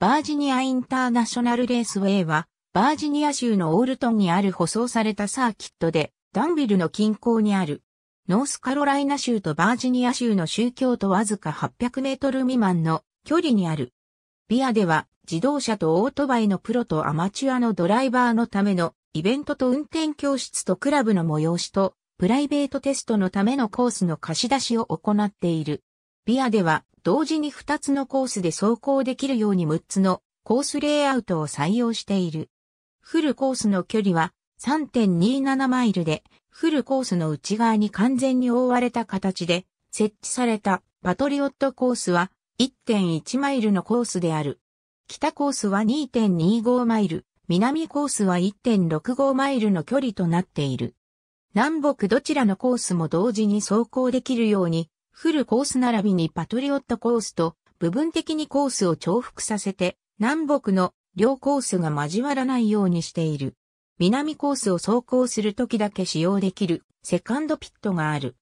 バージニアインターナショナルレースウェイは、バージニア州のオールトンにある舗装されたサーキットで、ダンビルの近郊にある。ノースカロライナ州とバージニア州の宗教とわずか800メートル未満の距離にある。ビアでは自動車とオートバイのプロとアマチュアのドライバーのためのイベントと運転教室とクラブの催しとプライベートテストのためのコースの貸し出しを行っている。ビアでは同時に2つのコースで走行できるように6つのコースレイアウトを採用している。フルコースの距離は3.27マイルで、フルコースの内側に完全に覆われた形で設置されたパトリオットコースは1.1マイルのコースである。北コースは2.25マイル、南コースは1.65マイルの距離となっている。南北どちらのコースも同時に走行できるように、フルコース並びにパトリオットコースと部分的にコースを重複させて、南北の両コースが交わらないようにしている。南コースを走行するときだけ使用できるセカンドピットがある。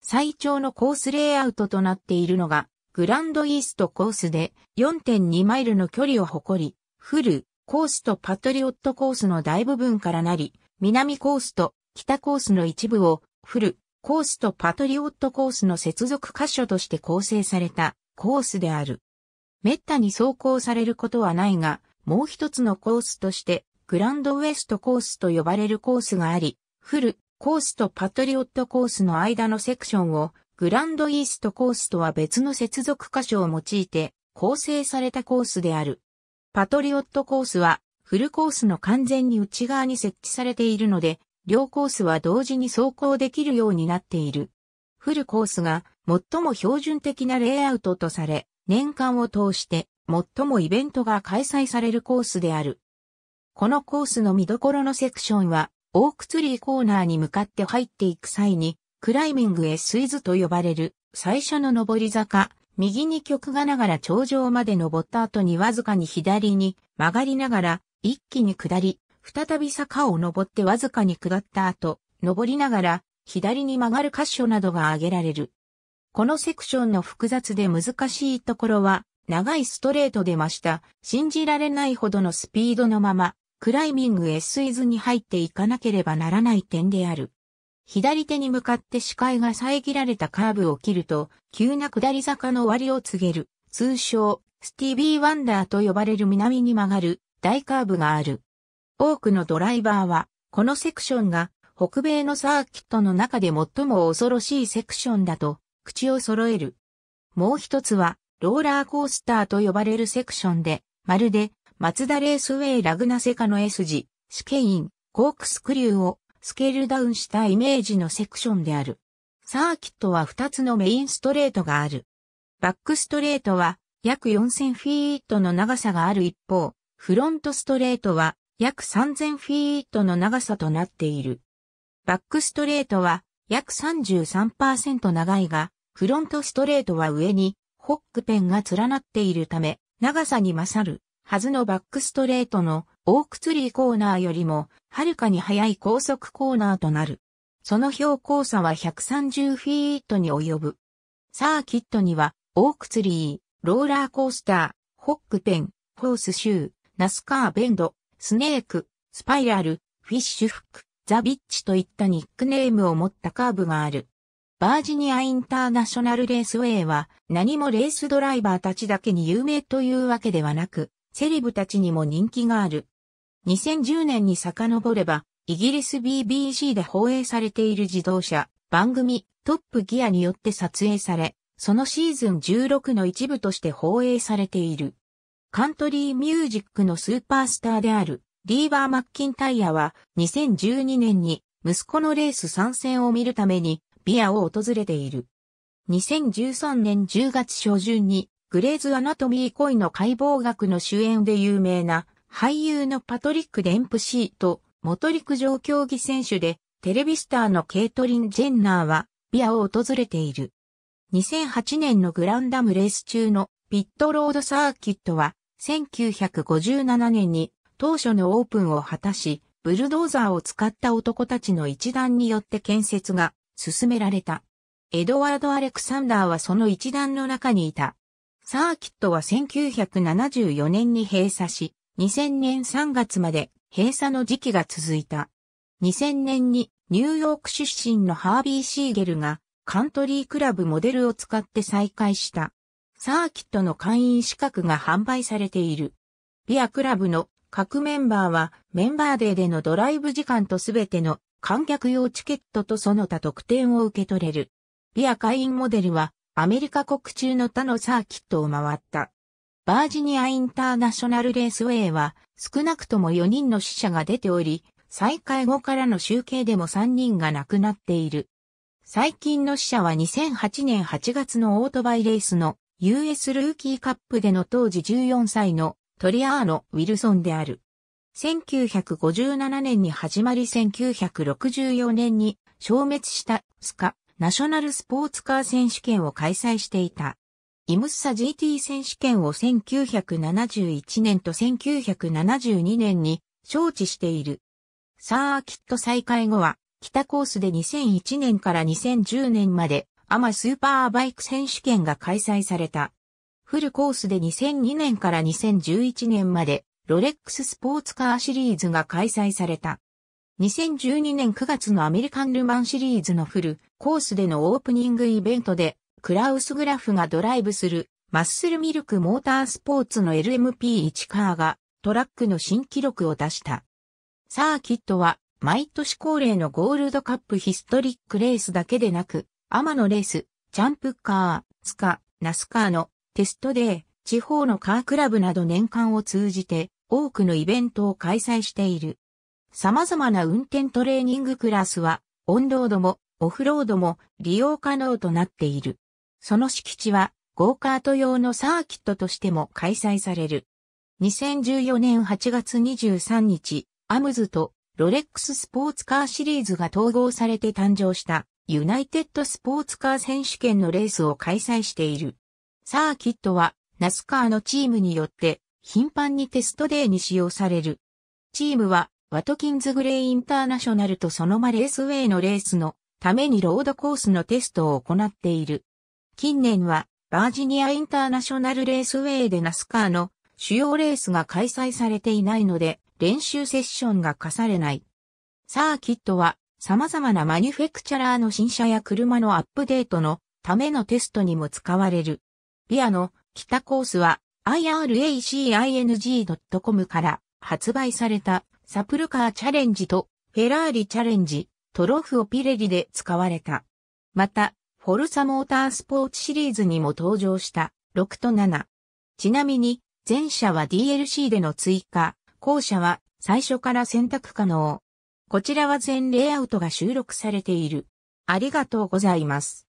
最長のコースレイアウトとなっているのがグランドイーストコースで4.2マイルの距離を誇り、フル、コースとパトリオットコースの大部分からなり、南コースと北コースの一部をフル、コースとパトリオットコースの接続箇所として構成されたコースである。めったに走行されることはないが、もう一つのコースとしてグランドウエストコースと呼ばれるコースがあり、フル、コースとパトリオットコースの間のセクションをグランドイーストコースとは別の接続箇所を用いて構成されたコースである。パトリオットコースはフルコースの完全に内側に設置されているので、両コースは同時に走行できるようになっている。フルコースが最も標準的なレイアウトとされ、年間を通して最もイベントが開催されるコースである。このコースの見どころのセクションは、オークツリーコーナーに向かって入っていく際に、クライミングエスイズと呼ばれる最初の上り坂、右に曲がながら頂上まで登った後にわずかに左に曲がりながら一気に下り、再び坂を登ってわずかに下った後、登りながら左に曲がる箇所などが挙げられる。このセクションの複雑で難しいところは、長いストレートで増した信じられないほどのスピードのまま、クライミング S イズに入っていかなければならない点である。左手に向かって視界が遮られたカーブを切ると、急な下り坂の終わりを告げる、通称、スティービー・ワンダーと呼ばれる南に曲がる大カーブがある。多くのドライバーは、このセクションが北米のサーキットの中で最も恐ろしいセクションだと口を揃える。もう一つは、ローラーコースターと呼ばれるセクションで、まるで、松田レースウェイラグナセカの S 字、スケイン、コークスクリューをスケールダウンしたイメージのセクションである。サーキットは2つのメインストレートがある。バックストレートは約4000フィートの長さがある一方、フロントストレートは約3000フィートの長さとなっている。バックストレートは約33%長いが、フロントストレートは上にホックペンが連なっているため、長さに勝るはずのバックストレートのオークツリーコーナーよりも、はるかに速い高速コーナーとなる。その標高差は130フィートに及ぶ。サーキットには、オークツリー、ローラーコースター、ホックペン、ホースシュー、ナスカーベンド、スネーク、スパイラル、フィッシュフック、ザビッチといったニックネームを持ったカーブがある。バージニアインターナショナルレースウェイは何もレースドライバーたちだけに有名というわけではなく、セレブたちにも人気がある。2010年に遡れば、イギリス BBC で放映されている自動車番組トップギアによって撮影され、そのシーズン16の一部として放映されている。カントリーミュージックのスーパースターであるリーバ・マッキンタイアは2012年に息子のレース参戦を見るために VIR を訪れている。2013年10月初旬にグレイズ・アナトミー・恋の解剖学の主演で有名な俳優のパトリック・デンプシーと元陸上競技選手でテレビスターのケイトリン・ジェンナーはビアを訪れている。2008年のグランダムレース中のピットロードサーキットは1957年に当初のオープンを果たし、ブルドーザーを使った男たちの一団によって建設が進められた。エドワード・アレクサンダーはその一団の中にいた。サーキットは1974年に閉鎖し、2000年3月まで閉鎖の時期が続いた。2000年にニューヨーク出身のハービー・シーゲルがカントリークラブモデルを使って再開した。サーキットの会員資格が販売されている。ビアクラブの各メンバーはメンバーデーでのドライブ時間とすべての観客用チケットとその他特典を受け取れる。ビア会員モデルはアメリカ国中の他のサーキットを回った。バージニアインターナショナルレースウェイは少なくとも4人の死者が出ており、再開後からの集計でも3人が亡くなっている。最近の死者は2008年8月のオートバイレースの US ルーキーカップでの当時14歳のトリアーノ・ウィルソンである。1957年に始まり1964年に消滅したスカ、ナショナルスポーツカー選手権を開催していた。イムッサ GT 選手権を1971年と1972年に招致している。サーキット再開後は、北コースで2001年から2010年まで、アマスーパーバイク選手権が開催された。フルコースで2002年から2011年まで、ロレックススポーツカーシリーズが開催された。2012年9月のアメリカンルマンシリーズのフルコースでのオープニングイベントでクラウスグラフがドライブするマッスルミルクモータースポーツの LMP1 カーがトラックの新記録を出した。サーキットは毎年恒例のゴールドカップヒストリックレースだけでなく、アマのレース、ジャンプカー、スカ、ナスカーのテストデー、地方のカークラブなど年間を通じて多くのイベントを開催している。様々な運転トレーニングクラスはオンロードもオフロードも利用可能となっている。その敷地はゴーカート用のサーキットとしても開催される。2014年8月23日、アムズとロレックススポーツカーシリーズが統合されて誕生したユナイテッドスポーツカー選手権のレースを開催している。サーキットはナスカーのチームによって頻繁にテストデーに使用される。チームはワトキンズグレイインターナショナルとそのまレースウェイのレースのためにロードコースのテストを行っている。近年はバージニアインターナショナルレースウェイでナスカーの主要レースが開催されていないので練習セッションが課されない。サーキットは様々なマニュフェクチャラーの新車や車のアップデートのためのテストにも使われる。ビアの北コースは iracing.com から発売されたサプルカーチャレンジとフェラーリチャレンジ、トロフオピレリで使われた。また、フォルサモータースポーツシリーズにも登場した6と7。ちなみに、前者は DLC での追加、後者は最初から選択可能。こちらは全レイアウトが収録されている。ありがとうございます。